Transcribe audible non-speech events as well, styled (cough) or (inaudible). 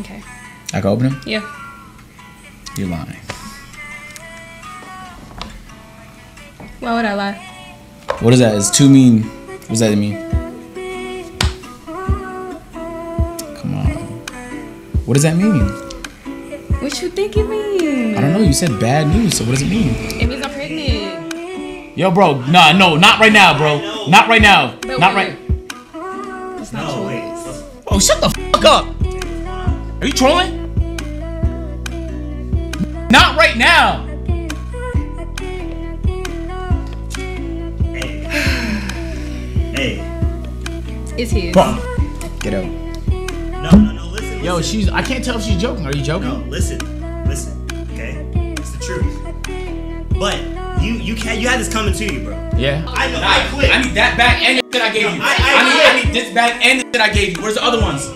Okay. I can open them. Yeah. You're lying. Why would I lie? What is that? Is two mean? What does that mean? Come on. What does that mean? What you think it means? I don't know. You said bad news. So what does it mean? It means I'm pregnant. Yo, bro. Nah, no, not right now, bro. Not right now. But Not wait. right. It's not No, wait. Oh, shut the fuck up. Are you trolling? Not right now. (sighs) Hey. hey. It's his. Get out. No, no, no. Listen. Yo, listen. she's. I can't tell if she's joking. Are you joking? No, listen, listen. Okay, it's the truth. But you, you can't. You had this coming to you, bro. Yeah. I know. I quit. I need that back and the shit I gave you. I- I I, need, quit. I need this back and the shit I gave you. Where's the other ones?